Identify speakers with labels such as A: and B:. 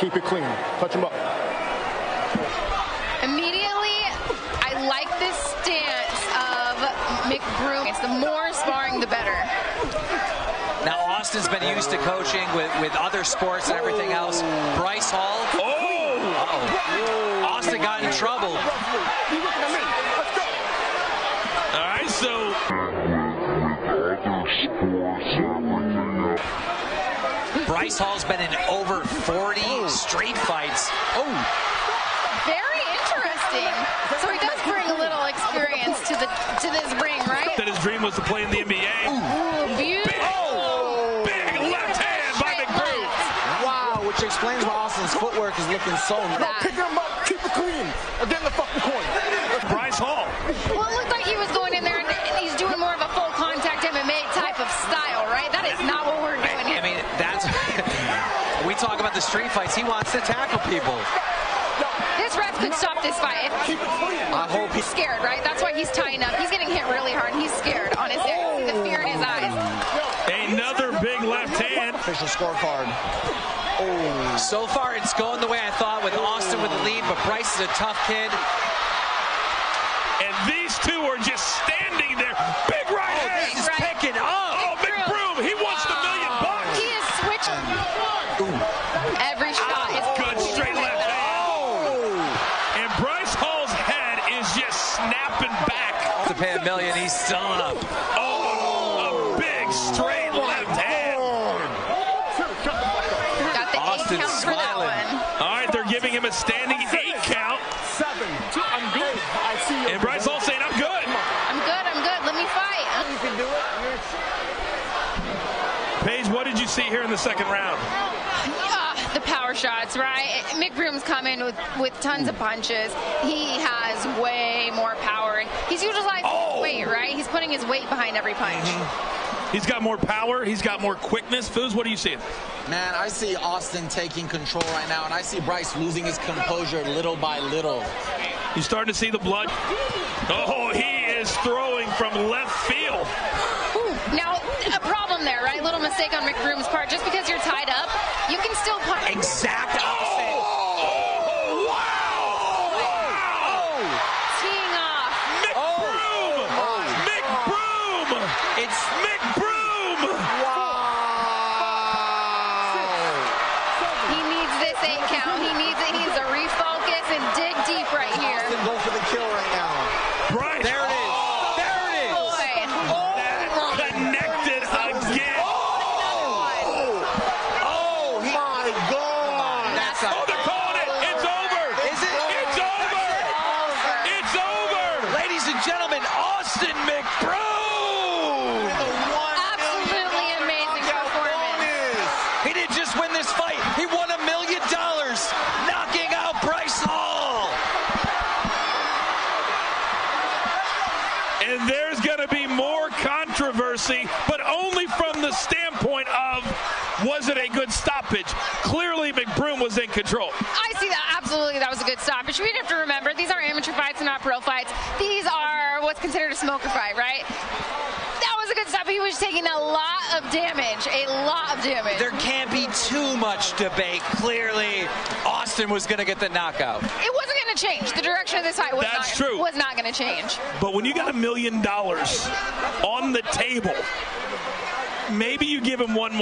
A: Keep it clean. Touch him up.
B: Immediately, I like this stance of McBroom. It's the more sparring, the better.
C: Now, Austin's been used to coaching with, with other sports and everything else. Bryce Hall.
D: Oh!
C: Uh-oh. Austin got in trouble.
A: You looking at me? Let's go.
D: All right, so
C: Bryce Hall's been in over 40 straight fights. Oh,
B: Very interesting. So he does bring a little experience to the to this ring, right?
D: that his dream was to play in the NBA.
B: Ooh, beautiful.
D: Big oh, left hand by
B: Straight
D: McBroom.
E: Wow, which explains why Austin's footwork is looking so
B: That.
A: Pick him up. Keep it clean. And get in the fucking corner.
D: Bryce Hall.
B: Well, it looked like he was
C: talk about the street fights. He wants to tackle people.
B: This ref could stop this fight. If
A: Keep it clean.
E: I hope
B: he's scared, right? That's why he's tying up. He's getting hit really hard. and He's scared on his head. See the fear in his oh. eyes.
D: Another big left hand.
E: official scorecard. Oh.
C: So far, it's going the way I thought with Austin with the lead, but Bryce is a tough kid.
D: And these two are just standing there. Big right oh, hand.
C: He's
B: right.
C: picking up.
D: Oh, McBroom. He wants the million bucks.
B: He is switching. Every shot is
D: Good straight left hand. Oh! And Bryce Hall's head is just snapping back.
C: To pay a million, he's still up.
D: Oh, a big straight oh left hand.
B: Got the
C: Austin
B: eight count for that
C: smiling.
B: one.
D: All right, they're giving him a standing eight count.
A: Seven. Two. I'm good. I see you.
D: And Bryce Hall saying, I'm good.
B: I'm good. I'm good. Let me fight.
A: You can do it. You're
D: Paige, what did you see here in the second round?
B: Oh, The power shots, right? McBroom's coming with, with tons of punches. He has way more power. He's utilizing
D: Oh.
B: his weight, right? He's putting his weight behind every punch. Mm-hmm.
D: He's got more power. He's got more quickness. Foos, what are you seeing?
E: Man, I see Austin taking control right now, and I see Bryce losing his composure little by little.
D: You starting to see the blood? Oh, he is throwing from left field.
B: Now, a problem there, right? Little mistake on McBroom's part. Just because you're tied up, you can still punch.
C: Exact opposite.
D: Oh, wow!
B: Teeing off.
D: McBroom! McBroom!
C: It's
D: McBroom!
B: He needs this count. He needs it. He needs to refocus and dig deep right here.
E: Austin go for the kill right now.
D: Bryce.
C: there it is. There it is.
B: Boy.
D: That connected again.
E: Oh my God!
C: That's
D: Oh,
C: a,
D: they're calling it. It's over.
C: Is it?
D: It's over. It's over.
C: ladies and gentlemen, Austin McBroom.
B: Absolutely amazing performance.
C: He didn't just win this fight. He won a million dollars, knocking out Bryce Hall.
D: There's going to be more controversy, but only from the standpoint of was it a good stoppage? Clearly, McBroom was in control.
B: I see that. Absolutely, that was a good stoppage. We have to remember these are amateur fights and not pro fights. These are what's considered a smoker fight, right? That was a good stop. He was taking a lot of damage. A lot of damage.
C: There can't be too much debate. Clearly, Austin was going to get the knockout.
B: it wasn't going to change. The direction of this fight was
D: That's
B: not,
D: true.
B: was not going to change.
D: But when you got a million dollars on the table, maybe you give him one more.